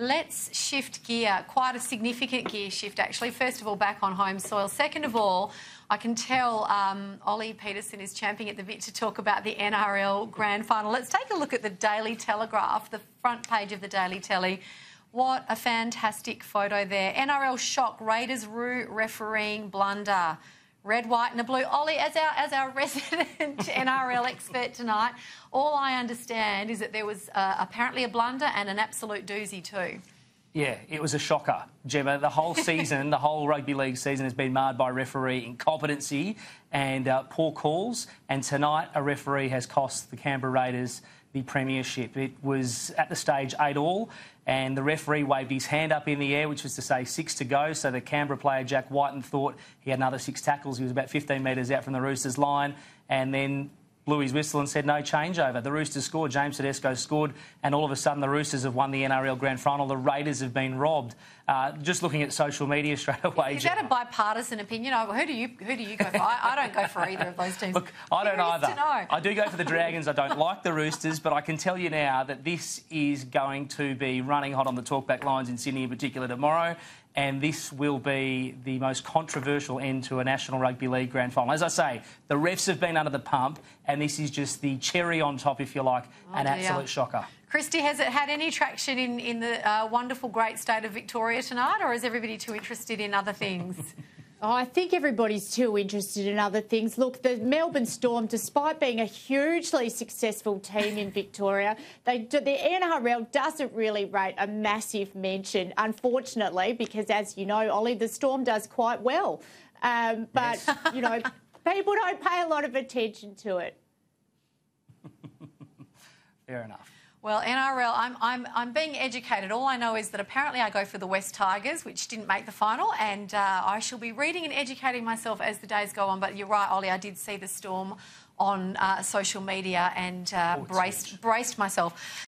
let's shift gear. Quite a significant gear shift, actually. First of all, back on home soil. Second of all, I can tell um, Ollie Peterson is champing at the bit to talk about the NRL Grand Final. Let's take a look at the Daily Telegraph, the front page of the Daily Telly. What a fantastic photo there. NRL shock, Raiders rue refereeing blunder. Red, white, and a blue. Ollie, as our as our resident NRL expert tonight, all I understand is that there was uh, apparently a blunder and an absolute doozy too. Yeah, it was a shocker, Gemma. The whole season, the whole rugby league season has been marred by referee incompetency and uh, poor calls. And tonight, a referee has cost the Canberra Raiders the premiership. It was at the stage eight all, and the referee waved his hand up in the air, which was to say six to go. So the Canberra player Jack Wighton thought he had another six tackles. He was about 15 metres out from the Roosters line, and then blew his whistle and said no changeover. The Roosters scored, James Tedesco scored, and all of a sudden the Roosters have won the NRL Grand Final. The Raiders have been robbed. Uh, just looking at social media straight away. Is that a bipartisan opinion? Who do you who do you go for? I, I don't go for either of those teams. Look, I don't either. I do go for the Dragons. I don't like the Roosters, but I can tell you now that this is going to be running hot on the talkback lines in Sydney in particular tomorrow and this will be the most controversial end to a National Rugby League grand final. As I say, the refs have been under the pump, and this is just the cherry on top, if you like, oh, an dear. absolute shocker. Christy, has it had any traction in, in the uh, wonderful, great state of Victoria tonight, or is everybody too interested in other things? Oh, I think everybody's too interested in other things. Look, the Melbourne Storm, despite being a hugely successful team in Victoria, they, the NRL doesn't really rate a massive mention, unfortunately, because as you know, Ollie, the Storm does quite well. Um, but, yes. you know, people don't pay a lot of attention to it. Fair enough. Well, NRL, I'm, I'm, I'm being educated. All I know is that apparently I go for the West Tigers, which didn't make the final, and uh, I shall be reading and educating myself as the days go on. But you're right, Ollie, I did see the storm on uh, social media and uh, braced, braced myself.